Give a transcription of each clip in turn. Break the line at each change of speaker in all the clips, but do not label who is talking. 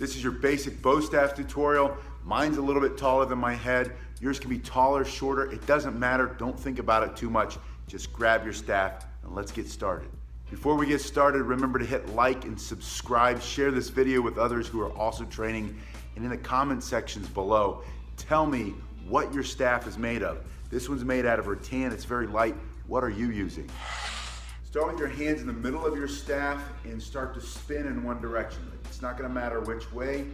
This is your basic bo staff tutorial. Mine's a little bit taller than my head. Yours can be taller, shorter. It doesn't matter. Don't think about it too much. Just grab your staff and let's get started. Before we get started, remember to hit like and subscribe. Share this video with others who are also training. And in the comment sections below, tell me what your staff is made of. This one's made out of rattan. It's very light. What are you using? Start with your hands in the middle of your staff and start to spin in one direction. It's not gonna matter which way.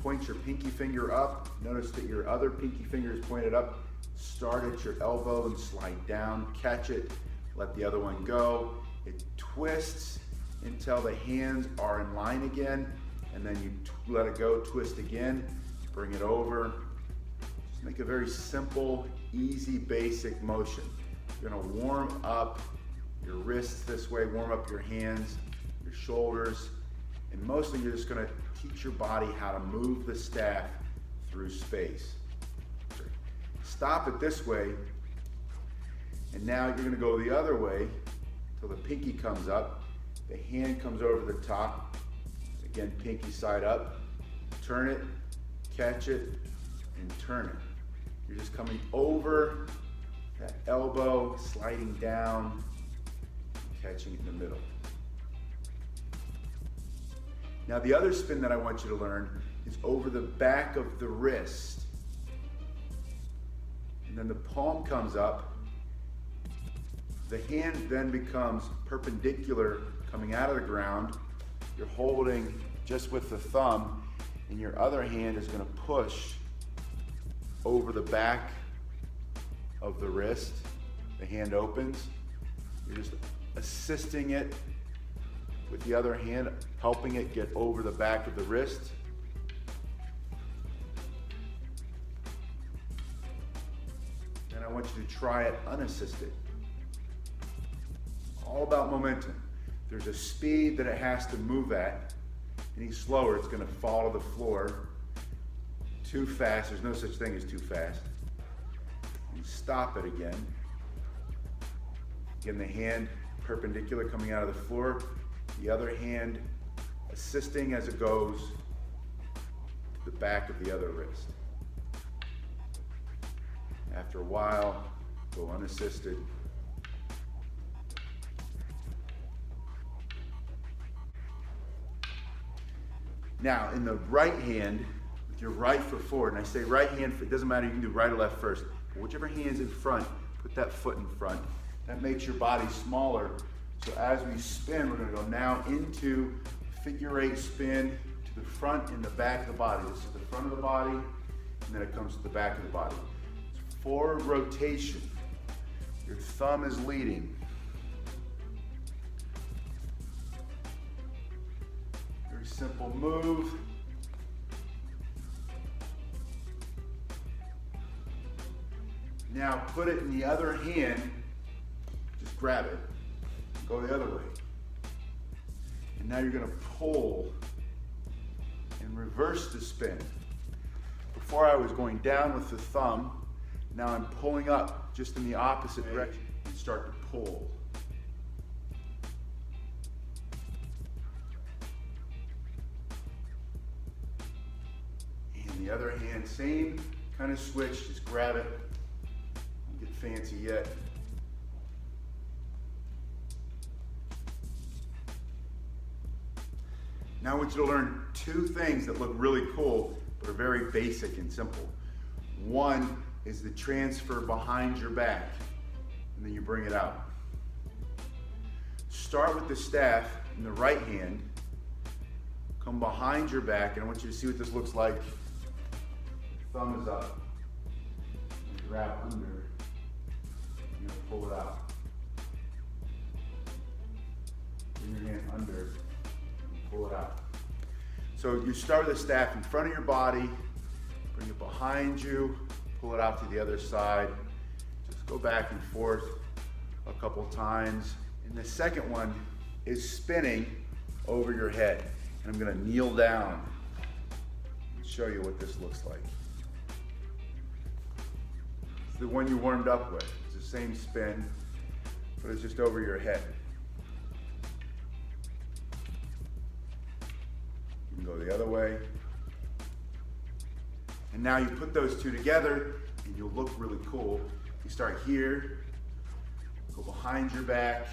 Point your pinky finger up. Notice that your other pinky finger is pointed up. Start at your elbow and slide down. Catch it, let the other one go. It twists until the hands are in line again, and then you let it go, twist again, bring it over. Just make a very simple, easy, basic motion. You're gonna warm up your wrists this way, warm up your hands, your shoulders, and mostly you're just gonna teach your body how to move the staff through space. Stop it this way, and now you're gonna go the other way till the pinky comes up, the hand comes over the top, again, pinky side up, turn it, catch it, and turn it. You're just coming over that elbow, sliding down, catching it in the middle. Now the other spin that I want you to learn is over the back of the wrist. And then the palm comes up. The hand then becomes perpendicular coming out of the ground. You're holding just with the thumb and your other hand is gonna push over the back of the wrist. The hand opens. You're just assisting it with the other hand, helping it get over the back of the wrist. And I want you to try it unassisted. All about momentum. There's a speed that it has to move at. Any slower, it's gonna fall to the floor. Too fast, there's no such thing as too fast. You stop it again. Again, the hand perpendicular coming out of the floor. The other hand assisting as it goes to the back of the other wrist. After a while, go unassisted. Now, in the right hand, with your right foot forward, and I say right hand, it doesn't matter, you can do right or left first, but whichever hand's in front, put that foot in front. That makes your body smaller. So as we spin, we're gonna go now into figure eight spin to the front and the back of the body. This is the front of the body, and then it comes to the back of the body. It's forward rotation. Your thumb is leading. Very simple move. Now put it in the other hand just grab it, go the other way. And now you're gonna pull and reverse the spin. Before I was going down with the thumb, now I'm pulling up just in the opposite direction and start to pull. And the other hand, same kind of switch, just grab it. Don't get fancy yet. Now I want you to learn two things that look really cool, but are very basic and simple. One is the transfer behind your back, and then you bring it out. Start with the staff in the right hand, come behind your back, and I want you to see what this looks like. Thumb is up, grab under, and pull it out. Bring your hand under, pull it out. So you start with the staff in front of your body, bring it behind you, pull it out to the other side. Just go back and forth a couple times. And the second one is spinning over your head. And I'm gonna kneel down and show you what this looks like. It's the one you warmed up with. It's the same spin, but it's just over your head. Go the other way. And now you put those two together and you'll look really cool. You start here, go behind your back,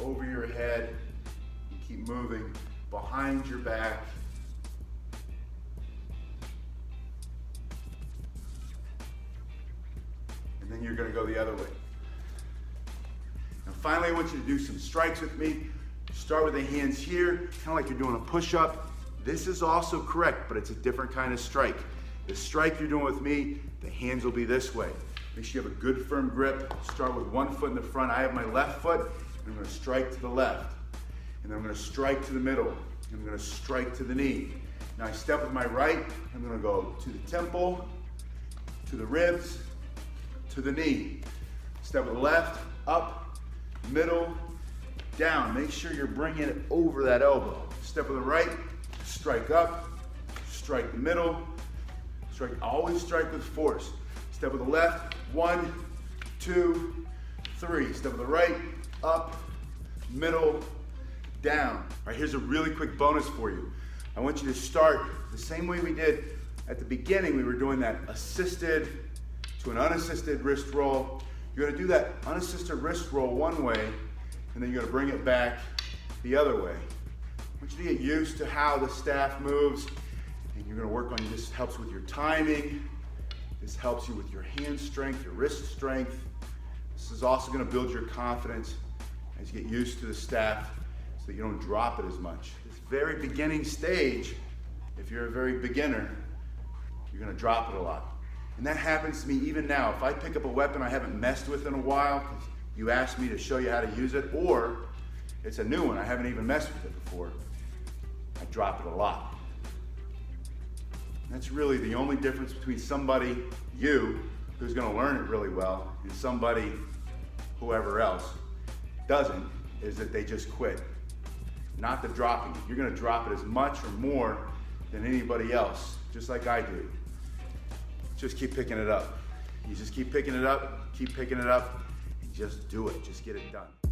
over your head, and keep moving behind your back. And then you're gonna go the other way. Now finally, I want you to do some strikes with me. Start with the hands here, kind of like you're doing a push-up. This is also correct, but it's a different kind of strike. The strike you're doing with me, the hands will be this way. Make sure you have a good firm grip. Start with one foot in the front. I have my left foot, and I'm gonna strike to the left. And then I'm gonna strike to the middle. And I'm gonna strike to the knee. Now I step with my right, I'm gonna go to the temple, to the ribs, to the knee. Step with the left, up, middle, down. Make sure you're bringing it over that elbow. Step with the right, strike up, strike the middle, strike, always strike with force. Step with the left, one, two, three. Step with the right, up, middle, down. All right, here's a really quick bonus for you. I want you to start the same way we did at the beginning. We were doing that assisted to an unassisted wrist roll. You're gonna do that unassisted wrist roll one way, and then you're gonna bring it back the other way. Want you to get used to how the staff moves, and you're gonna work on, this helps with your timing, this helps you with your hand strength, your wrist strength. This is also gonna build your confidence as you get used to the staff so you don't drop it as much. This very beginning stage, if you're a very beginner, you're gonna drop it a lot. And that happens to me even now. If I pick up a weapon I haven't messed with in a while, you asked me to show you how to use it, or it's a new one, I haven't even messed with it before, I drop it a lot. That's really the only difference between somebody, you, who's gonna learn it really well, and somebody, whoever else, doesn't, is that they just quit. Not the dropping it. You're gonna drop it as much or more than anybody else, just like I do. Just keep picking it up. You just keep picking it up, keep picking it up, and just do it. Just get it done.